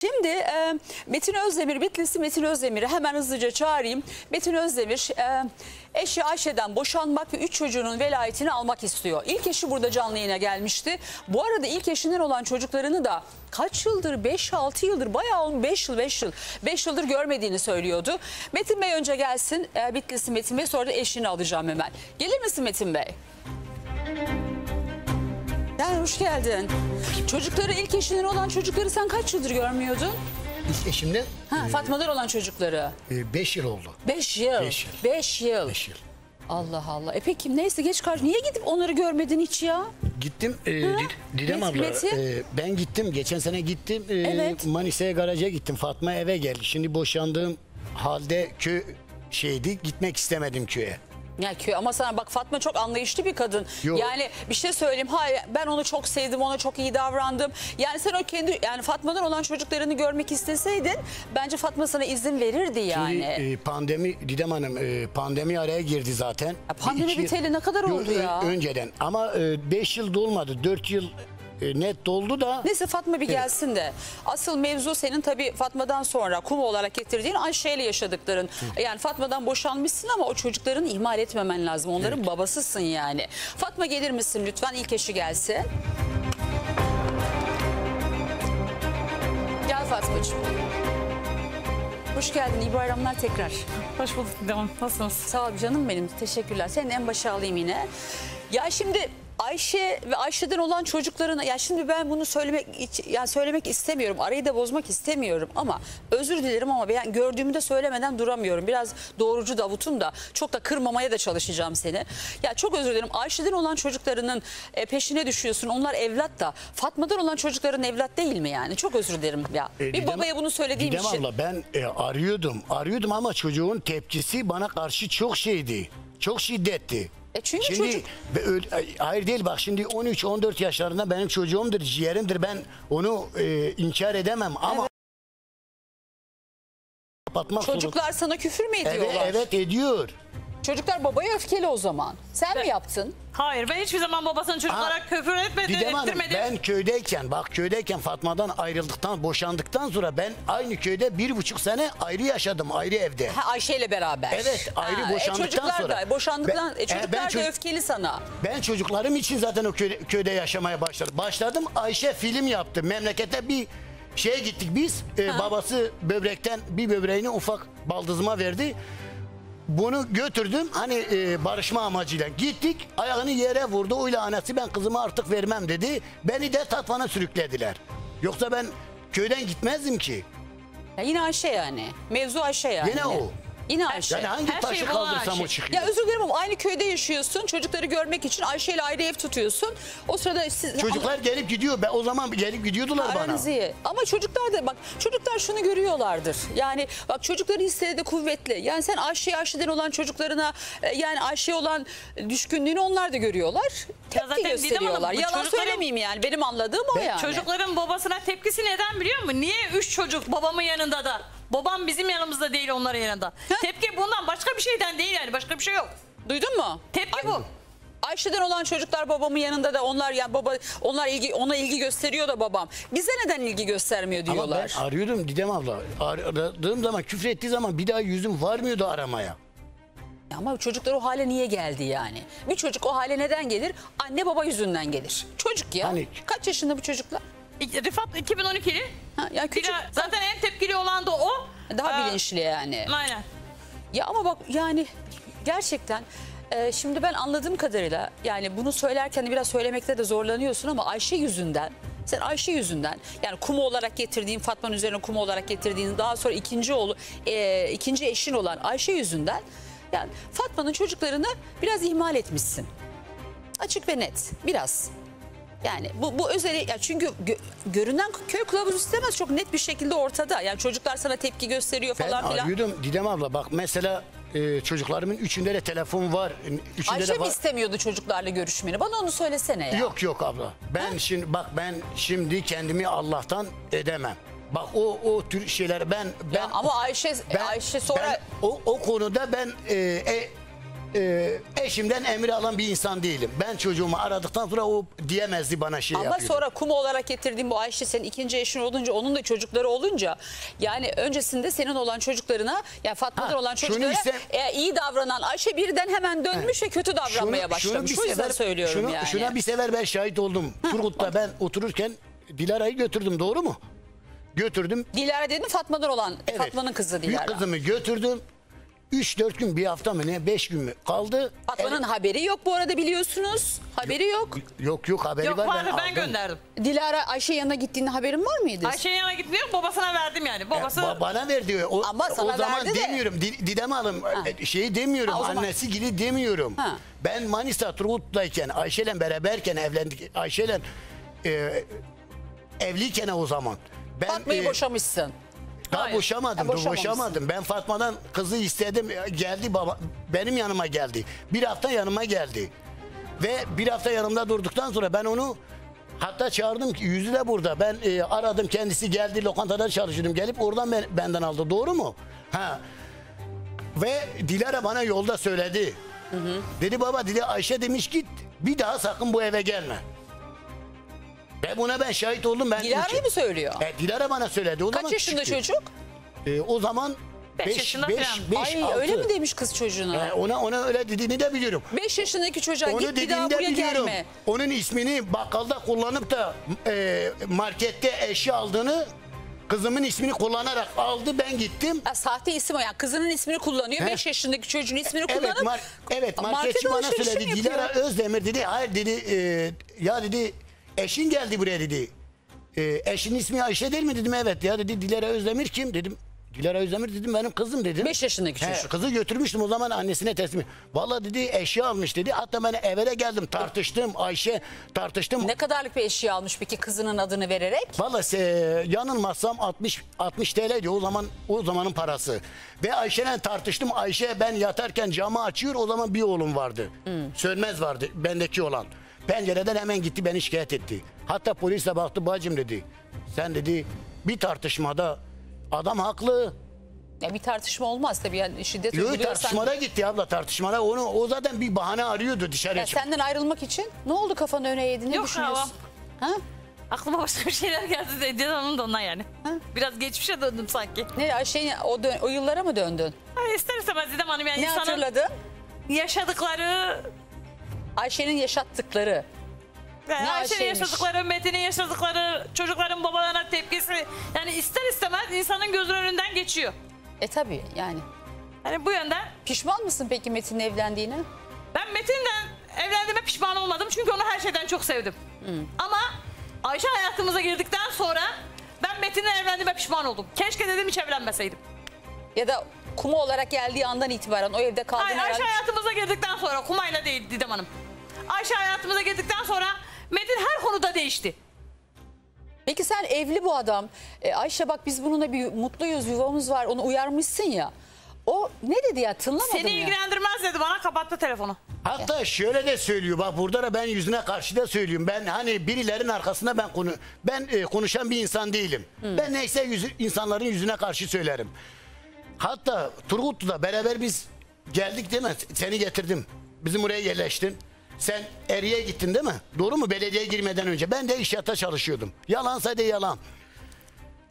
Şimdi e, Metin Özdemir, Bitlisli Metin Özdemir'i hemen hızlıca çağırayım. Metin Özdemir e, eşi Ayşe'den boşanmak ve 3 çocuğunun velayetini almak istiyor. İlk eşi burada canlı yayına gelmişti. Bu arada ilk eşinden olan çocuklarını da kaç yıldır 5-6 yıldır bayağı olmuş 5 yıl 5 yıl 5 yıldır görmediğini söylüyordu. Metin Bey önce gelsin e, Bitlisli Metin Bey sonra da eşini alacağım hemen. Gelir misin Metin Bey? Gel hoş geldin. Çocukları ilk eşinin olan çocukları sen kaç yıldır görmüyordun? İlk eşimden Ha, Fatma'dan olan çocukları. 5 yıl oldu. 5 yıl. Beş yıl. 5 yıl. 5 yıl. Allah Allah. E peki neyse geç karşı. Niye gidip onları görmedin hiç ya? Gittim e, Did- Didem abla Metin? e, ben gittim geçen sene gittim e, Evet. Manisa'ya garaja gittim Fatma eve geldi şimdi boşandığım halde köy şeydi gitmek istemedim köye. Ya köy ama sana bak Fatma çok anlayışlı bir kadın. Yok. Yani bir şey söyleyeyim. Hayır ben onu çok sevdim. Ona çok iyi davrandım. Yani sen o kendi yani Fatma'dan olan çocuklarını görmek isteseydin bence Fatma sana izin verirdi yani. Şimdi e, pandemi Didem Hanım e, pandemi araya girdi zaten. Ya pandemi İki- biteli ne kadar oldu ya? Önceden ama 5 yıl dolmadı 4 yıl e, net doldu da Neyse Fatma bir gelsin de. Asıl mevzu senin tabii Fatma'dan sonra kum olarak getirdiğin Ayşe ile yaşadıkların. Yani Fatma'dan boşanmışsın ama o çocukların ihmal etmemen lazım. Onların babasısın yani. Fatma gelir misin lütfen? İlk eşi gelsin. Gel Fatmacığım. Hoş geldin. İyi bayramlar tekrar. Hoş bulduk Didem. Nasılsınız? Sağ ol canım benim. Teşekkürler. Senin en başa alayım yine. Ya şimdi Ayşe ve Ayşe'den olan çocuklarına ya şimdi ben bunu söylemek yani söylemek istemiyorum. Arayı da bozmak istemiyorum ama özür dilerim ama ben gördüğümü de söylemeden duramıyorum. Biraz doğrucu Davut'um da çok da kırmamaya da çalışacağım seni. Ya çok özür dilerim. Ayşe'den olan çocuklarının e, peşine düşüyorsun. Onlar evlat da. Fatma'dan olan çocukların evlat değil mi yani? Çok özür dilerim ya. E, bir Didem- babaya bunu söylediğim Didem için. abla ben e, arıyordum. Arıyordum ama çocuğun tepkisi bana karşı çok şeydi. Çok şiddetti. E çünkü şimdi, çocuk- öyle- hayır değil bak şimdi 13-14 yaşlarında benim çocuğumdur, ciğerimdir. Ben onu e, inkar edemem ama kapatmak zorunda- Çocuklar sana küfür mü ediyorlar? Evet, evet ediyor. Çocuklar babaya öfkeli o zaman. Sen mi yaptın? Hayır ben hiçbir zaman babasının çocuklara Ha, küfür etmedi, Didem Hanım ettirmedi. ben köydeyken bak köydeyken Fatma'dan ayrıldıktan boşandıktan sonra ben aynı köyde bir buçuk sene ayrı yaşadım ayrı evde. Ha, Ayşe ile beraber. Evet, ayrı Ha, boşandıktan e, çocuklar sonra. Da, boşandıktan, Ben- e, çocuklar e, ben da çocuk- öfkeli sana. Ben çocuklarım için zaten o köyde, köyde yaşamaya başladım. Başladım Ayşe film yaptı. Memlekete bir şeye gittik biz. Ee, babası böbrekten bir böbreğini ufak baldızıma verdi. Bunu götürdüm hani e, barışma amacıyla. Gittik ayağını yere vurdu. O anası ben kızımı artık vermem dedi. Beni de tatvana sürüklediler. Yoksa ben köyden gitmezdim ki. Ya yine Ayşe yani. Mevzu Ayşe yani. Yine o. Yine Ayşe. Yani hangi Her taşı şeyi bulan kaldırsam Ayşe. o çıkıyor. Ya özür dilerim ama aynı köyde yaşıyorsun. Çocukları görmek için Ayşe ile ayrı ev tutuyorsun. O sırada siz... Çocuklar gelip gidiyor. Ben o zaman gelip gidiyordular bana. Aranız iyi. Ama çocuklar da bak çocuklar şunu görüyorlardır. Yani bak çocukların hisleri de kuvvetli. Yani sen Ayşe'ye Ayşe'den olan çocuklarına e, yani Ayşe'ye olan düşkünlüğünü onlar da görüyorlar. Tepki zaten Didem gösteriyorlar. Hanım, bu Yalan çocukların- söylemeyeyim yani. Benim anladığım o Ben- yani. Çocukların babasına tepkisi neden biliyor musun? Niye üç çocuk babamın yanında da? Babam bizim yanımızda değil onların yanında. Tepki bundan başka bir şeyden değil yani başka bir şey yok. Duydun mu? Tepki bu. Ayşe'den olan çocuklar babamın yanında da onlar yani baba onlar ilgi ona ilgi gösteriyor da babam. Bize neden ilgi göstermiyor Ama diyorlar. ben arıyordum Didem abla. Aradığım zaman küfür ettiği zaman bir daha yüzüm varmıyordu aramaya. Ama çocuklar o hale niye geldi yani? Bir çocuk o hale neden gelir? Anne baba yüzünden gelir. Çocuk ya. Hani- Kaç yaşında bu çocuklar? Rifat 2012'li. Ha, yani Bir küçük. de zaten en tepkili olan da o. Daha Ee, bilinçli yani. Aynen. Ya ama bak yani gerçekten e, şimdi ben anladığım kadarıyla yani bunu söylerken de biraz söylemekte de zorlanıyorsun ama Ayşe yüzünden sen Ayşe yüzünden yani kumu olarak getirdiğin Fatma'nın üzerine kumu olarak getirdiğin daha sonra ikinci oğlu e, ikinci eşin olan Ayşe yüzünden yani Fatma'nın çocuklarını biraz ihmal etmişsin. Açık ve net biraz. Yani bu, bu özel ya çünkü gö- görünen köy kılavuzu istemez çok net bir şekilde ortada. Yani çocuklar sana tepki gösteriyor Ben falan filan. arıyordum Didem abla bak mesela e, çocuklarımın üçünde de telefon var. Üçünde Ayşe de mi var. istemiyordu çocuklarla görüşmeni? Bana onu söylesene ya. Yok yok abla. Ben şimdi bak ben şimdi kendimi Allah'tan edemem. Bak o o tür şeyler ben ben Ya ama Ayşe ben, Ayşe sonra ben o, o konuda ben e, e, e, eşimden emir alan bir insan değilim. Ben çocuğumu aradıktan sonra o diyemezdi bana şey Ama yapıyordu. sonra kum olarak getirdiğin bu Ayşe senin ikinci eşin olunca onun da çocukları olunca yani öncesinde senin olan çocuklarına yani Fatma'dan olan şunu çocuklara ise- e, iyi davranan Ayşe birden hemen dönmüş ve kötü davranmaya başlamış. O yüzden söylüyorum şunu, yani. Şuna bir sefer ben şahit oldum. Turgut'ta ben otururken Dilara'yı götürdüm doğru mu? Götürdüm. Dilara dedin Fatma'dan olan Evet. Fatma'nın kızı Dilara. Büyük kızımı götürdüm. 3-4 gün bir hafta mı ne 5 gün mü kaldı. Fatma'nın haberi yok bu arada biliyorsunuz. Haberi yok. Yok yok haberi Yok var. vardı ben, aldım. gönderdim. Dilara Ayşe yanına gittiğinde haberin var mıydı? Ayşe'nin yanına gitmiyor babasına verdim yani. Babası Ba- bana verdi. O, Ama sana o zaman verdi de. demiyorum. Di- Didem Hanım e, şeyi demiyorum. Ha, o zaman- Annesi gibi demiyorum. Ha. Ben Manisa Turgut'tayken Ayşe'yle beraberken evlendik. Ayşe'yle e, evliyken o zaman. Ben Fatma'yı e, boşamışsın. Daha Hayır. boşamadım. Ha, dur, boşamadım. Ben Fatma'dan kızı istedim. Geldi baba benim yanıma geldi. Bir hafta yanıma geldi. Ve bir hafta yanımda durduktan sonra ben onu hatta çağırdım ki yüzü de burada. Ben e, aradım kendisi geldi lokantada çalışıyordum. Gelip oradan ben, benden aldı. Doğru mu? Ha. Ve Dilara bana yolda söyledi. Dedi baba dedi Ayşe demiş git bir daha sakın bu eve gelme. Ve buna ben şahit oldum. Ben Dilara'yı mı söylüyor? E, Dilara bana söyledi. O Kaç zaman yaşında küçüktü. çocuk? E, o zaman Beş 5 yaşında 5 falan. 5 Ay 6. öyle mi demiş kız çocuğuna? ona ona öyle dediğini de biliyorum. 5 yaşındaki çocuğa Onu git bir daha dediğini de buraya biliyorum. gelme. Onun ismini bakkalda kullanıp da e, markette eşya aldığını kızımın ismini kullanarak aldı. Ben gittim. Ha, sahte isim o yani kızının ismini kullanıyor. He. 5 yaşındaki çocuğun ismini Evet, kullanıp mar- evet market marketçi bana alışverişi söyledi. Dilara? Özdemir dedi. Hayır dedi. e, ya dedi eşin geldi buraya dedi. E, eşin ismi Ayşe değil mi dedim. Evet ya dedi. Dilara Özdemir kim dedim. Dilara Özdemir dedim benim kızım dedim. 5 yaşındaki He, çocuk. kızı götürmüştüm o zaman annesine teslim. Vallahi dedi eşya almış dedi. Hatta ben eve de geldim tartıştım Ayşe tartıştım. Ne kadarlık bir eşya almış peki kızının adını vererek? Vallahi e, yanılmazsam 60 60 TL'ydi o zaman o zamanın parası. Ve Ayşe'yle tartıştım. Ayşe ben yatarken camı açıyor. O zaman bir oğlum vardı. Sönmez vardı bendeki olan. Pencereden hemen gitti beni şikayet etti. Hatta polis de baktı bacım dedi. Sen dedi bir tartışmada adam haklı. Ya bir tartışma olmaz tabii yani şiddet Yok uyguluyorsan- tartışmada gitti abla tartışmada. Onu o zaten bir bahane arıyordu dışarıya Ya çık. senden ayrılmak için ne oldu kafanı öne yedin ne Yok düşünüyorsun? Ha? aklıma başka bir şeyler geldi Dilan Hanım da ondan yani. Biraz geçmişe döndüm sanki. Ne Ayşe o, dön- o yıllara mı döndün? Ay ister istemez Didem Hanım yani Ne insanın hatırladın? yaşadıkları Ayşe'nin yaşattıkları. yani Ne Ayşe'nin Ayşe'ymiş? yaşadıkları, Metin'in yaşadıkları, çocukların babalarına tepkisi yani ister istemez insanın gözünün önünden geçiyor. E tabii yani. Yani bu yönden Pişman mısın peki Metin'le evlendiğine? ben Metin'den evlendiğime pişman olmadım çünkü onu her şeyden çok sevdim. Ama Ayşe hayatımıza girdikten sonra ben Metin'le evlendiğime pişman oldum. Keşke dedim hiç evlenmeseydim. Ya da kuma olarak geldiği andan itibaren o evde kaldın Hayır, herhalde. Ayşe hayatımıza girdikten sonra Kumay'la değil Didem Hanım. Ayşe hayatımıza girdikten sonra Metin her konuda değişti. Peki sen evli bu adam. E, Ayşe bak biz bununla bir mutluyuz yuvamız var onu uyarmışsın ya. O ne dedi ya tınlamadım Seni ya. ilgilendirmez dedi bana kapattı telefonu. Hatta şöyle de söylüyor bak burada da ben yüzüne karşı da söylüyorum. Ben hani birilerin arkasında ben konu ben e, konuşan bir insan değilim. Ben neyse yüzü, insanların yüzüne karşı söylerim. Hatta Turgutlu'da beraber biz geldik değil mi? Seni getirdim. Bizim oraya yerleştin. Sen Eriye gittin değil mi? Doğru mu? Belediyeye girmeden önce. Ben de inşaatta çalışıyordum. Yalansa de yalan.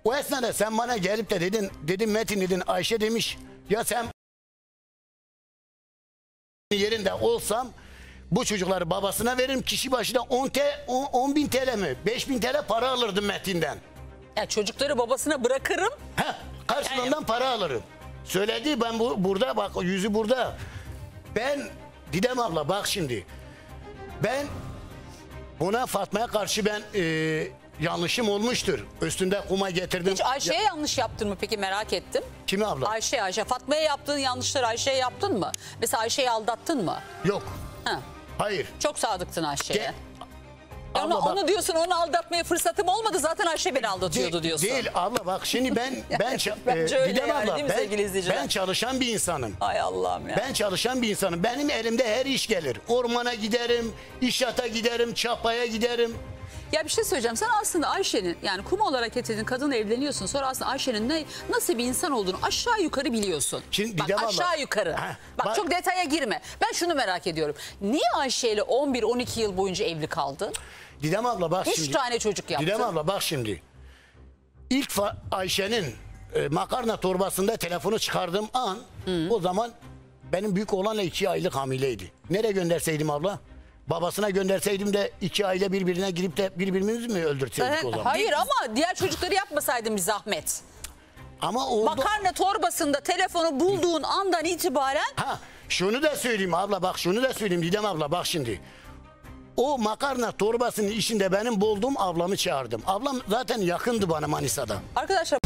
O esnada sen bana gelip de dedin, dedim Metin dedin Ayşe demiş. Ya sen yerinde olsam bu çocukları babasına veririm. Kişi başına 10, te, 10, 10 bin TL mi? 5 bin TL para alırdım Metin'den. Ya çocukları babasına bırakırım. Heh, karşılığından para alırım. Söyledi ben bu burada bak yüzü burada. Ben Didem abla bak şimdi. Ben buna Fatma'ya karşı ben e, yanlışım olmuştur. Üstünde kuma getirdim. Hiç Ayşe'ye yanlış yaptın mı peki merak ettim. Kimi abla? Ayşe Ayşe Fatma'ya yaptığın yanlışları Ayşe'ye yaptın mı? Mesela Ayşe'yi aldattın mı? Yok. Ha. Hayır. Çok sadıktın Ayşe'ye. Ge- Abla bak- onu diyorsun onu aldatmaya fırsatım olmadı zaten Ayşe beni aldatıyordu diyorsun. Değil abla bak şimdi ben ben e, Didem yani, abla, ben, ben çalışan bir insanım. Ay Allah'ım ya. Ben çalışan bir insanım. Benim elimde her iş gelir. Ormana giderim, inşaata giderim, çapaya giderim. Ya bir şey söyleyeceğim. Sen aslında Ayşe'nin yani kum olarak getirdiğin kadın evleniyorsun. Sonra aslında Ayşe'nin ne nasıl bir insan olduğunu aşağı yukarı biliyorsun. Şimdi Bak aşağı yukarı. Ha, bak, bak- çok detaya girme. Ben şunu merak ediyorum. Niye Ayşe ile 11-12 yıl boyunca evli kaldın? Didem abla bak Üç şimdi. tane çocuk yaptın. Didem abla bak şimdi. İlk Ayşe'nin e, makarna torbasında telefonu çıkardığım an o zaman benim büyük oğlanla iki aylık hamileydi. Nereye gönderseydim abla? Babasına gönderseydim de iki aile birbirine girip de birbirimizi mi öldürseydik o zaman? Hayır ama diğer çocukları yapmasaydın bir zahmet. Ama oldu. Makarna torbasında telefonu bulduğun andan itibaren Ha şunu da söyleyeyim abla bak şunu da söyleyeyim Didem abla bak şimdi. O makarna torbasının içinde benim bulduğum ablamı çağırdım. Ablam zaten yakındı bana Manisa'da. Arkadaşlar